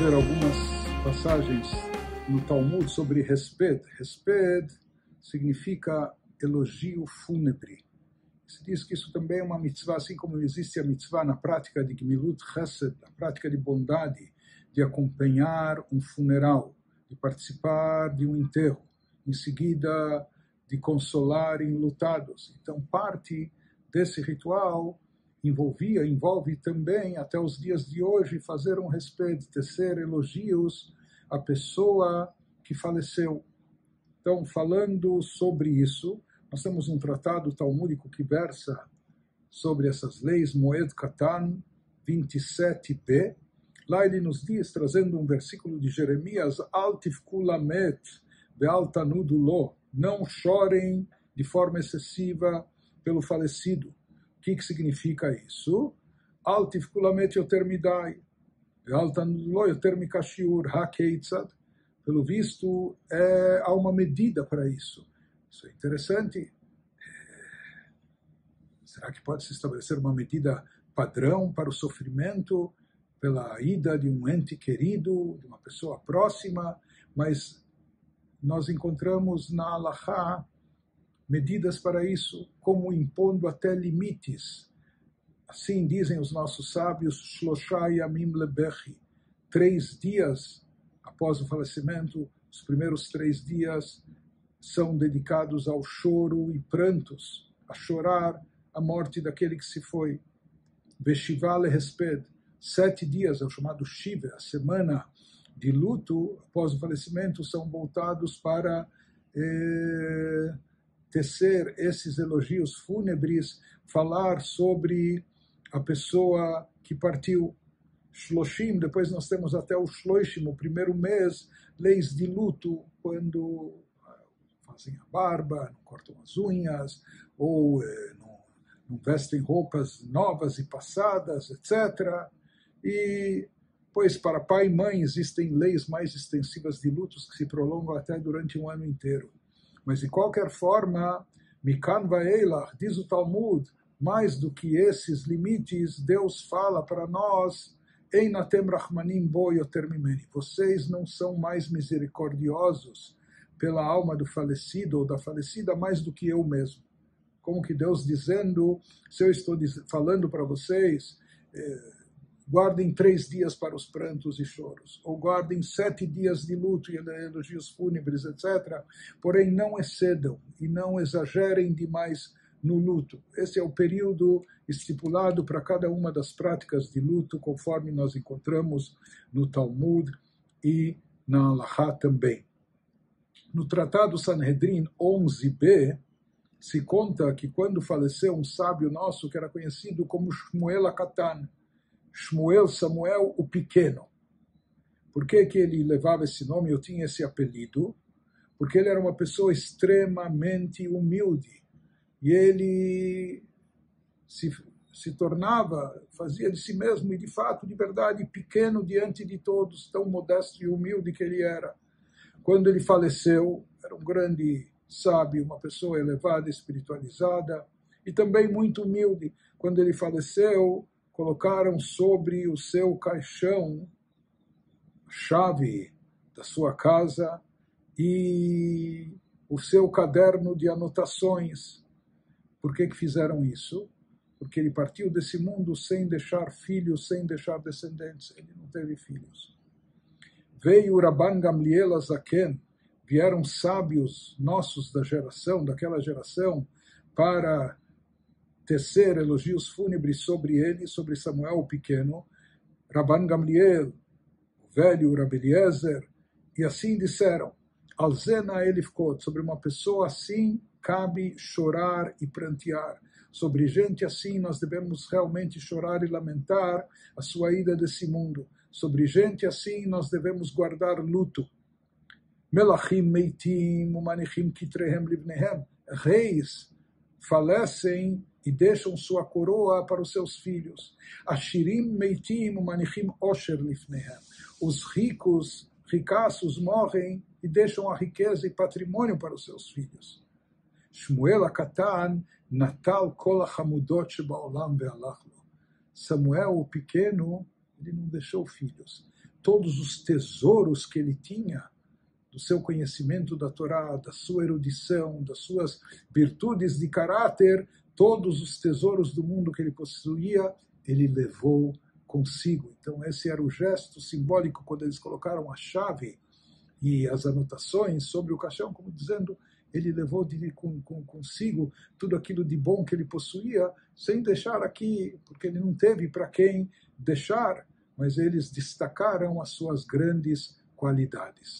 ver algumas passagens no Talmud sobre Hesped. Hesped significa elogio fúnebre. Se diz que isso também é uma mitzvah, assim como existe a mitzvah na prática de Gmilut Chesed, a prática de bondade, de acompanhar um funeral, de participar de um enterro, em seguida de consolar enlutados. Então, parte desse ritual envolvia, envolve também, até os dias de hoje, fazer um respeito, tecer elogios à pessoa que faleceu. Então, falando sobre isso, nós temos um tratado talmúdico que versa sobre essas leis, Moed Katan 27b. Lá ele nos diz, trazendo um versículo de Jeremias, Altif kulamet bealtanudulo, não chorem de forma excessiva pelo falecido o que, que significa isso? Altifkulamete yotermidai, altanlo yotermikashiur hakeitzad. Pelo visto, é, há uma medida para isso. Isso é interessante. Será que pode se estabelecer uma medida padrão para o sofrimento pela ida de um ente querido, de uma pessoa próxima? Mas nós encontramos na Allahá medidas para isso, como impondo até limites. Assim dizem os nossos sábios, Shloshai Amim Lebechi, três dias após o falecimento, os primeiros três dias são dedicados ao choro e prantos, a chorar a morte daquele que se foi. Veshivale Resped, sete dias, é o chamado Shiva, a semana de luto após o falecimento, são voltados para eh, tecer esses elogios fúnebres, falar sobre a pessoa que partiu. Shloshim, depois nós temos até o Shloshim, o primeiro mês, leis de luto, quando ah, fazem a barba, não cortam as unhas, ou eh, não, não vestem roupas novas e passadas, etc. E, pois, para pai e mãe existem leis mais extensivas de lutos que se prolongam até durante um ano inteiro. Mas, de qualquer forma, Mikan Vaelach, diz o Talmud, mais do que esses limites, Deus fala para nós, Einatem Rahmanim Bo Yotermimeni, vocês não são mais misericordiosos pela alma do falecido ou da falecida mais do que eu mesmo. Como que Deus dizendo, se eu estou falando para vocês, eh, guardem três dias para os prantos e choros, ou guardem sete dias de luto e elogios fúnebres, etc. Porém, não excedam e não exagerem demais no luto. Esse é o período estipulado para cada uma das práticas de luto, conforme nós encontramos no Talmud e na Alahá também. No Tratado Sanhedrin 11b, se conta que quando faleceu um sábio nosso que era conhecido como Shmuel Akatan, Shmuel Samuel o Pequeno. Por que, que ele levava esse nome? Eu tinha esse apelido. Porque ele era uma pessoa extremamente humilde. E ele se, se tornava, fazia de si mesmo, e de fato, de verdade, pequeno diante de todos, tão modesto e humilde que ele era. Quando ele faleceu, era um grande sábio, uma pessoa elevada, espiritualizada, e também muito humilde. Quando ele faleceu, colocaram sobre o seu caixão a chave da sua casa e o seu caderno de anotações. Por que, que fizeram isso? Porque ele partiu desse mundo sem deixar filhos, sem deixar descendentes. Ele não teve filhos. Veio Rabban Gamliel Azaken, vieram sábios nossos da geração, daquela geração, para tecer elogios fúnebres sobre ele, sobre Samuel o pequeno, Rabban Gamliel, o velho Rabbi Eliezer, e assim disseram, Alzena Elifkot, sobre uma pessoa assim cabe chorar e prantear. Sobre gente assim nós devemos realmente chorar e lamentar a sua ida desse mundo. Sobre gente assim nós devemos guardar luto. Melachim meitim, umanichim kitrehem livnehem. Reis falecem e deixam sua coroa para os seus filhos. Ashirim meitim manichim osher lifnehem. Os ricos, ricaços morrem e deixam a riqueza e patrimônio para os seus filhos. Shmuel Akatan natal kol hamudot shebaolam ve'alach Samuel, o pequeno, ele não deixou filhos, todos os tesouros que ele tinha, do seu conhecimento da Torá, da sua erudição, das suas virtudes de caráter, todos os tesouros do mundo que ele possuía, ele levou consigo. Então, esse era o gesto simbólico quando eles colocaram a chave e as anotações sobre o caixão, como dizendo ele levou de, com, com, consigo tudo aquilo de bom que ele possuía, sem deixar aqui, porque ele não teve para quem deixar, mas eles destacaram as suas grandes qualidades.